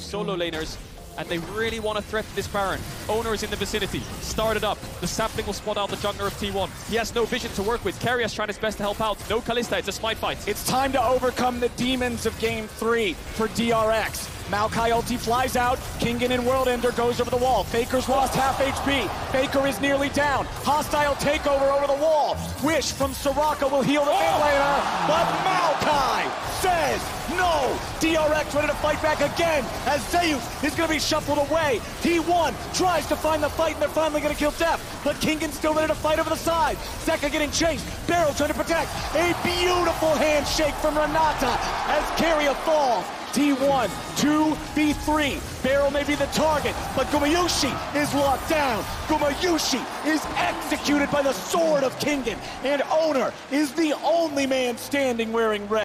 solo laners, and they really want to threaten this Baron. Oner is in the vicinity, started up. The sapling will spot out the jungler of T1. He has no vision to work with. Keria trying his best to help out. No Kalista, it's a smite fight. It's time to overcome the demons of game three for DRX. Maokai ulti flies out. Kingen and World Ender goes over the wall. Faker's lost half HP. Faker is nearly down. Hostile takeover over the wall. Wish from Soraka will heal the oh! mid laner, but Maokai says no. DRX ready to fight back again as Zeus is going to be shuffled away. T1 tries to find the fight and they're finally going to kill Deft, but Kingen's still ready to fight over the side. Zeka getting chased. BeryL trying to protect. A beautiful handshake from Renata as Keria falls. T1, 2v3. BeryL may be the target, but Gumayusi is locked down. Gumayusi is executed by the sword of Kingen, and Oner is the only man standing wearing red.